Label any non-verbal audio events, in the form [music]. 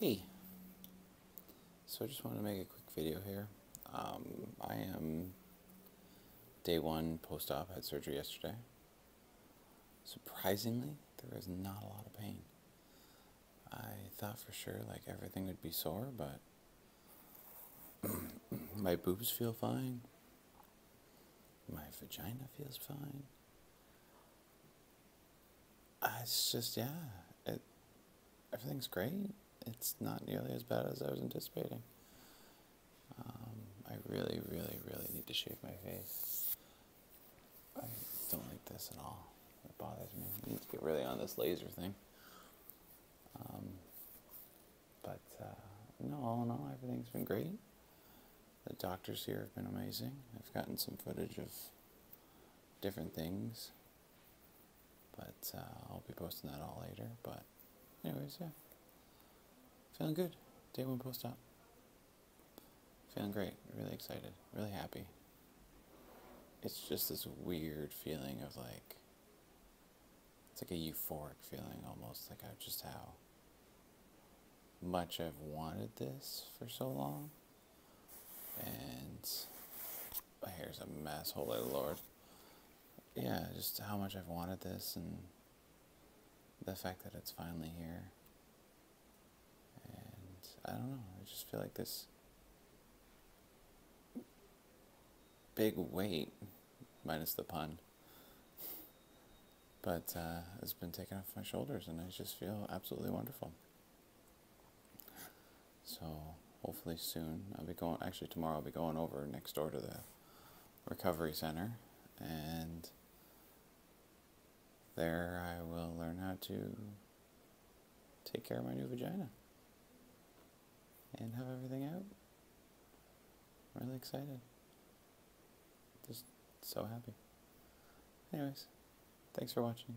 Hey, so I just wanted to make a quick video here. Um, I am day one post-op, had surgery yesterday. Surprisingly, there is not a lot of pain. I thought for sure like everything would be sore, but [clears throat] my boobs feel fine. My vagina feels fine. It's just yeah, it everything's great. It's not nearly as bad as I was anticipating. Um, I really, really, really need to shave my face. I don't like this at all. It bothers me. I need to get really on this laser thing. Um, but uh, no, all in all, everything's been great. The doctors here have been amazing. I've gotten some footage of different things, but uh, I'll be posting that all later. But, anyways, yeah. Feeling good. Day one post op. Feeling great. Really excited. Really happy. It's just this weird feeling of like, it's like a euphoric feeling almost, like I just how much I've wanted this for so long. And my hair's a mess, holy lord. Yeah, just how much I've wanted this and the fact that it's finally here. I don't know, I just feel like this big weight, minus the pun, but uh, has been taken off my shoulders and I just feel absolutely wonderful. So hopefully soon I'll be going. Actually, tomorrow I'll be going over next door to the recovery center, and there I will learn how to take care of my new vagina and have everything out. I'm really excited. Just so happy. Anyways, thanks for watching.